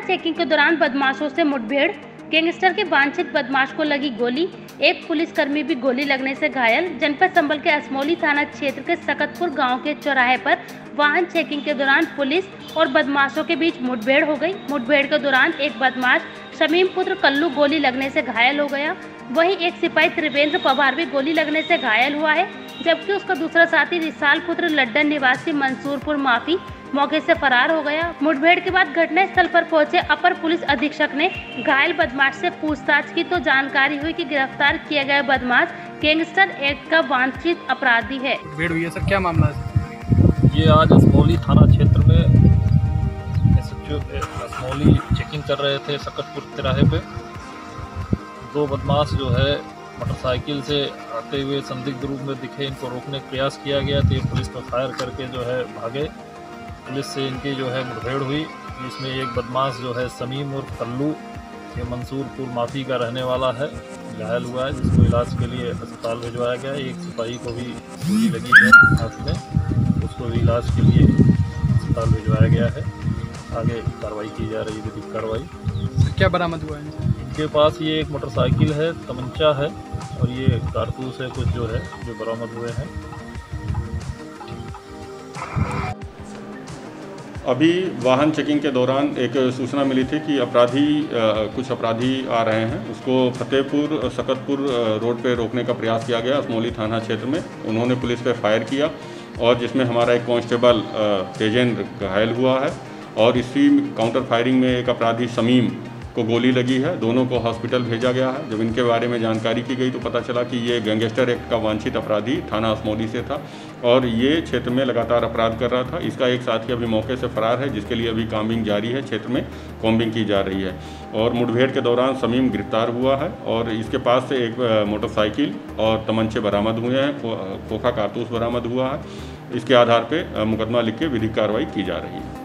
वाहन चेकिंग के दौरान बदमाशों से मुठभेड़। गैंगस्टर के वांछित बदमाश को लगी गोली। एक पुलिसकर्मी भी गोली लगने से घायल। जनपद संबल के असमोली थाना क्षेत्र के सकतपुर गाँव के चौराहे पर वाहन चेकिंग के दौरान पुलिस और बदमाशों के बीच मुठभेड़ हो गई। मुठभेड़ के दौरान एक बदमाश शमीम पुत्र कल्लू गोली लगने से घायल हो गया। वहीं एक सिपाही त्रिवेंद्र पवार भी गोली लगने से घायल हुआ है, जबकि उसका दूसरा साथी रिसाल पुत्र लड्डन निवासी मंसूरपुर माफ़ी मौके से फरार हो गया। मुठभेड़ के बाद घटना स्थल पर पहुँचे अपर पुलिस अधीक्षक ने घायल बदमाश से पूछताछ की तो जानकारी हुई कि गिरफ़्तार किया गया बदमाश गैंगस्टर एक्ट का वांछित अपराधी है। भीड़ हुई है सर क्या मामला है? ये आज असमौली थाना क्षेत्र में असमौली चेकिंग कर रहे थे सकतपुर तिराहे पे। दो बदमाश जो है मोटरसाइकिल से आते हुए संदिग्ध रूप में दिखे। इनको रोकने का प्रयास किया गया तो ये पुलिस पर फायर करके जो है भागे। पुलिस से इनकी जो है मुठभेड़ हुई। जिसमें एक बदमाश जो है समीम और कल्लू ये मंसूरपुर माफ़ी का रहने वाला है। घायल हुआ है जिसको इलाज के लिए अस्पताल भिजवाया गया एक सिपाही को भी गोली लगी है हाथ में उसको भी इलाज के लिए अस्पताल भिजवाया गया है। आगे कार्रवाई की जा रही है विधिक कार्रवाई। क्या बरामद हुआ है? इनके पास ये एक मोटरसाइकिल है तमंचा है और ये कारतूस है कुछ जो है जो बरामद हुए हैं। अभी वाहन चेकिंग के दौरान एक सूचना मिली थी कि अपराधी कुछ अपराधी आ रहे हैं। उसको फतेहपुर, सकतपुर रोड पर रोकने का प्रयास किया गया असमौली थाना क्षेत्र में। उन्होंने पुलिस पर फायर किया और जिसमें हमारा एक कांस्टेबल तेजेंद्र घायल हुआ है। और इसी काउंटर फायरिंग में एक अपराधी शमीम को गोली लगी है, दोनों को हॉस्पिटल भेजा गया है। जब इनके बारे में जानकारी की गई तो पता चला कि ये गैंगस्टर एक्ट का वांछित अपराधी थाना असमौली से था और ये क्षेत्र में लगातार अपराध कर रहा था। इसका एक साथी अभी मौके से फरार है, जिसके लिए अभी काम्बिंग जारी है। क्षेत्र में कॉम्बिंग की जा रही है और मुठभेड़ के दौरान समीम गिरफ़्तार हुआ है और इसके पास से एक मोटरसाइकिल और तमंचे बरामद हुए हैं। खोखा कारतूस बरामद हुआ है। इसके आधार पर मुकदमा लिख के विधिक कार्रवाई की जा रही है।